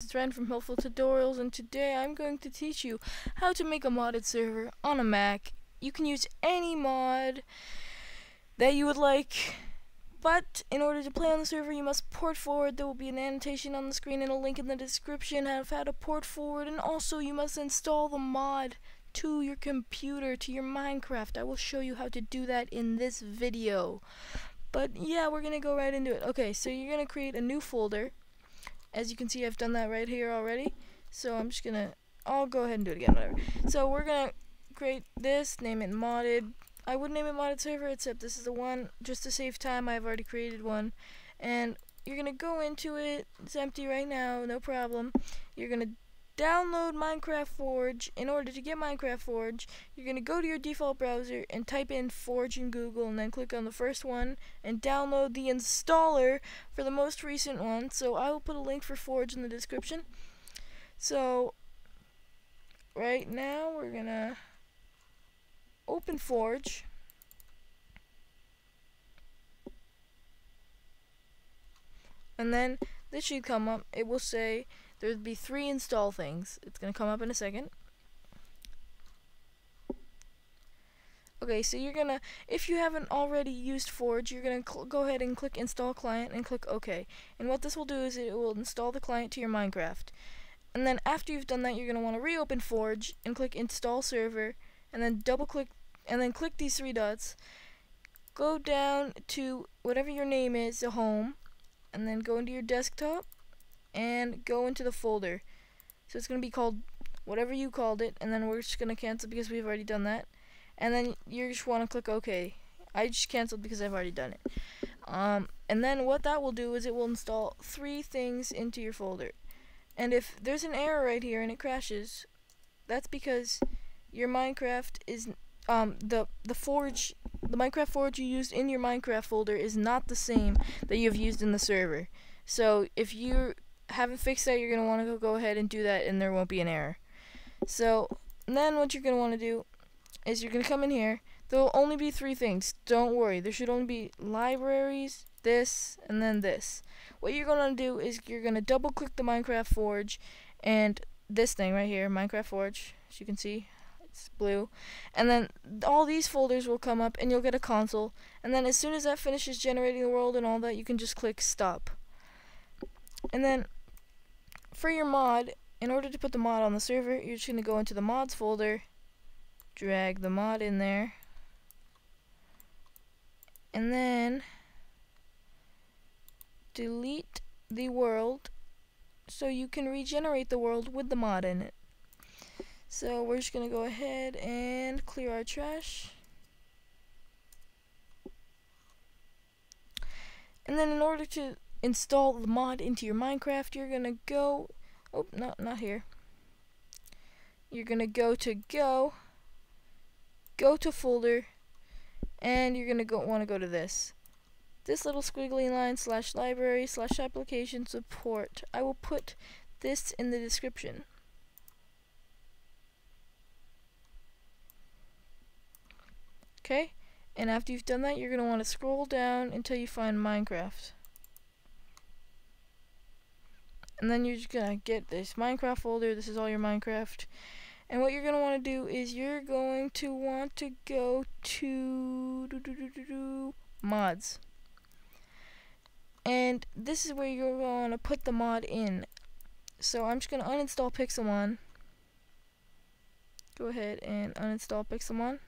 It's Ren from Helpful Tutorials and today I'm going to teach you how to make a modded server on a Mac. You can use any mod that you would like, but in order to play on the server you must port forward. There will be an annotation on the screen and a link in the description of how to port forward and also you must install the mod to your computer, to your Minecraft. I will show you how to do that in this video. But yeah, we're going to go right into it. Okay, so you're going to create a new folder as you can see, I've done that right here already. So I'm just gonna, I'll go ahead and do it again, whatever. So we're gonna create this, name it modded. I would name it modded server, except this is the one, just to save time, I've already created one. And you're gonna go into it, it's empty right now, no problem. You're gonna download Minecraft Forge. In order to get Minecraft Forge, you're going to go to your default browser and type in Forge in Google and then click on the first one and download the installer for the most recent one. So I will put a link for Forge in the description. So right now we're going to open Forge. And then this should come up. It will say there would be three install things. It's going to come up in a second. Okay, so you're going to, if you haven't already used Forge, you're going to go ahead and click Install Client and click OK. And what this will do is it will install the client to your Minecraft. And then after you've done that, you're going to want to reopen Forge and click Install Server, and then double click, and then click these three dots. Go down to whatever your name is, the home, and then go into your desktop, and go into the folder. So it's going to be called whatever you called it, and then we're just going to cancel because we've already done that. And then you just want to click OK. I just canceled because I've already done it. Um, and then what that will do is it will install three things into your folder. And if there's an error right here and it crashes, that's because your Minecraft is um the the forge the Minecraft forge you used in your Minecraft folder is not the same that you've used in the server. So if you haven't fixed that, you're going to want to go ahead and do that and there won't be an error. So then what you're going to want to do is you're going to come in here. There will only be three things. Don't worry. There should only be libraries, this, and then this. What you're going to do is you're going to double click the Minecraft Forge and this thing right here, Minecraft Forge, as you can see, it's blue. And then all these folders will come up and you'll get a console. And then as soon as that finishes generating the world and all that, you can just click stop. And then for your mod, in order to put the mod on the server, you're just going to go into the mods folder, drag the mod in there, and then delete the world so you can regenerate the world with the mod in it. So we're just going to go ahead and clear our trash. And then in order to install the mod into your Minecraft, you're gonna go, oh, not, not here. You're gonna go to go, go to folder, and you're gonna go want to go to this. This little squiggly line slash library slash application support. I will put this in the description. Okay, and after you've done that, you're going to want to scroll down until you find Minecraft and then you're just gonna get this Minecraft folder. This is all your Minecraft. And what you're gonna want to do is you're going to want to go to mods. And this is where you're to put the mod in. So I'm just going to uninstall Pixelmon. Go ahead and uninstall Pixelmon.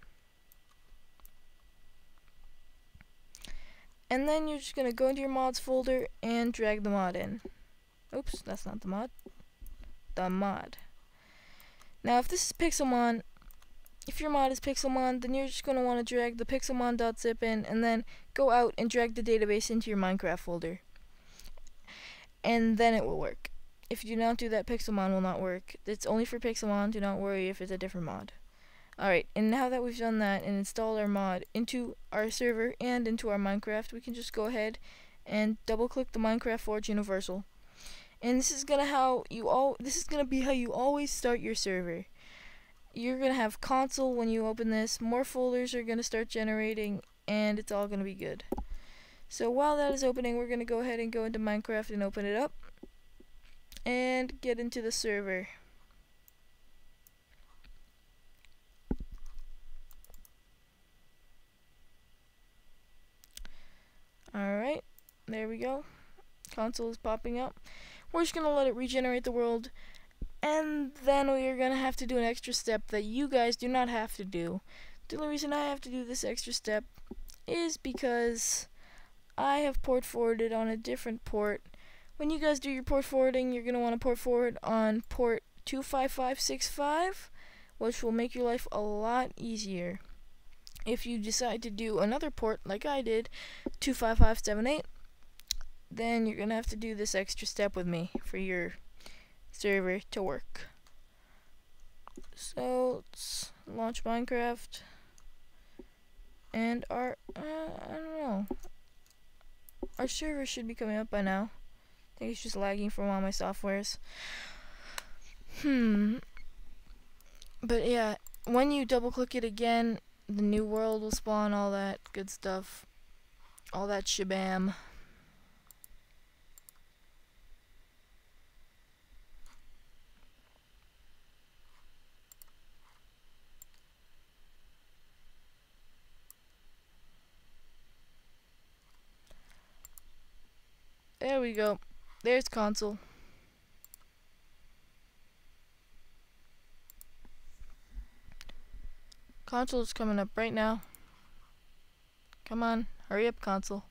And then you're just going to go into your mods folder and drag the mod in. Oops, that's not the mod. The mod. Now, if this is Pixelmon, if your mod is Pixelmon, then you're just going to want to drag the pixelmon.zip in and then go out and drag the database into your Minecraft folder. And then it will work. If you do not do that, Pixelmon will not work. It's only for Pixelmon. Do not worry if it's a different mod. Alright, and now that we've done that and installed our mod into our server and into our Minecraft, we can just go ahead and double click the Minecraft Forge Universal and this is gonna how you all this is gonna be how you always start your server you're gonna have console when you open this more folders are gonna start generating and it's all gonna be good so while that is opening we're gonna go ahead and go into Minecraft and open it up and get into the server. Alright, there we go. Console is popping up. We're just going to let it regenerate the world. And then we are going to have to do an extra step that you guys do not have to do. The only reason I have to do this extra step is because I have port forwarded on a different port. When you guys do your port forwarding, you're going to want to port forward on port 25565, which will make your life a lot easier. If you decide to do another port like I did, 25578, then you're to have to do this extra step with me for your server to work. So, let's launch Minecraft. And our, uh, I don't know. Our server should be coming up by now. I think it's just lagging from all my softwares. Hmm. But yeah, when you double click it again, the new world will spawn, all that good stuff. All that shabam. There we go. There's console. Console is coming up right now. Come on, hurry up, console.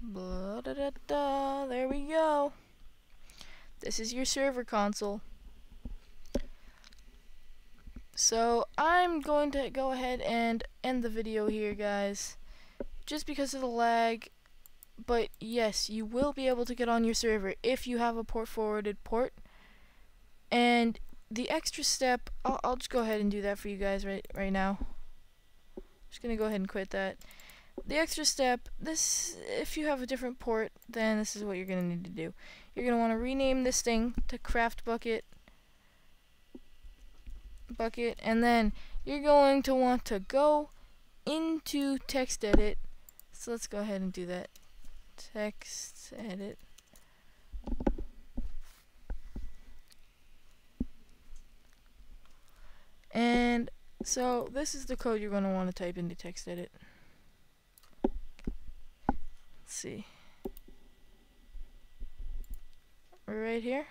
Blah, da, da, da. There we go. This is your server console. So I'm going to go ahead and end the video here, guys. Just because of the lag. But yes, you will be able to get on your server if you have a port forwarded port. And the extra step, I'll, I'll just go ahead and do that for you guys right right now. Just gonna go ahead and quit that. The extra step, this, if you have a different port, then this is what you're gonna need to do. You're gonna want to rename this thing to CraftBukkit, bucket, and then you're going to want to go into text edit. So let's go ahead and do that. Text edit. And so this is the code you're going to want to type into text edit. Let's see. Right here.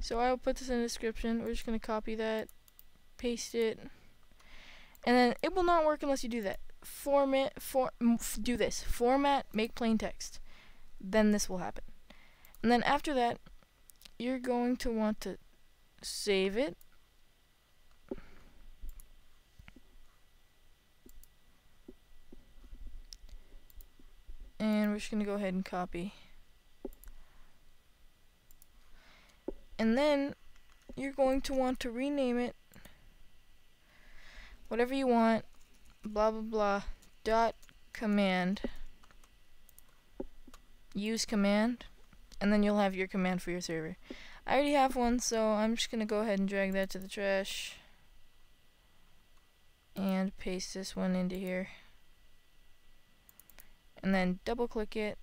So I will put this in the description. We're just going to copy that, paste it, and then it will not work unless you do that. Format, for, do this. Format, make plain text. Then this will happen. And then after that, you're going to want to save it. And we're just going to go ahead and copy. And then you're going to want to rename it whatever you want blah blah blah dot command use command and then you'll have your command for your server. I already have one, so I'm just going to go ahead and drag that to the trash and paste this one into here. And then double click it.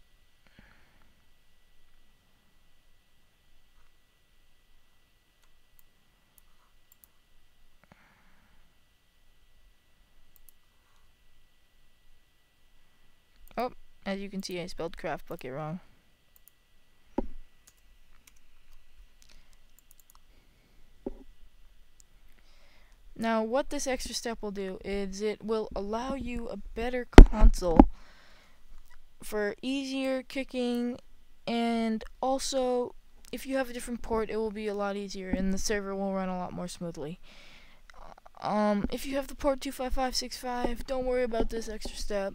Oh, as you can see I spelled CraftBukkit wrong. Now, what this extra step will do is it will allow you a better console for easier kicking, and also, if you have a different port, it will be a lot easier, and the server will run a lot more smoothly. Um, if you have the port 25565, don't worry about this extra step.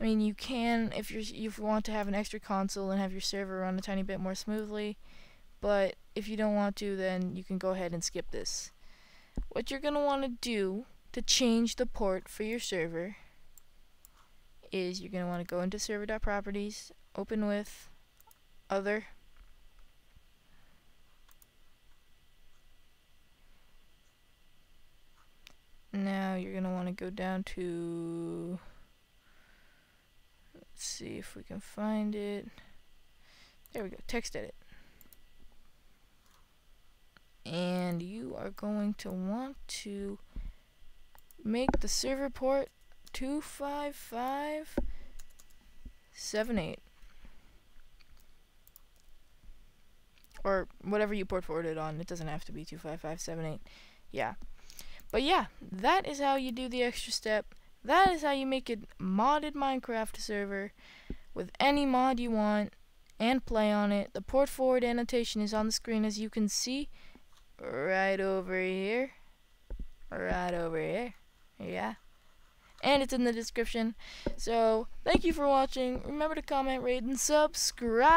I mean, you can if you if you want to have an extra console and have your server run a tiny bit more smoothly, but if you don't want to, then you can go ahead and skip this. What you're going to want to do to change the port for your server is you're going to want to go into server.properties, open with other, now you're going to want to go down to Let's see if we can find it. There we go, text edit. And you are going to want to make the server port 25578. Or whatever you port forwarded on. It doesn't have to be 25578. Yeah. But yeah, that is how you do the extra step. That is how you make a modded Minecraft server with any mod you want and play on it. The port forward annotation is on the screen as you can see right over here. Right over here. Yeah. And it's in the description. So, thank you for watching. Remember to comment, rate, and subscribe.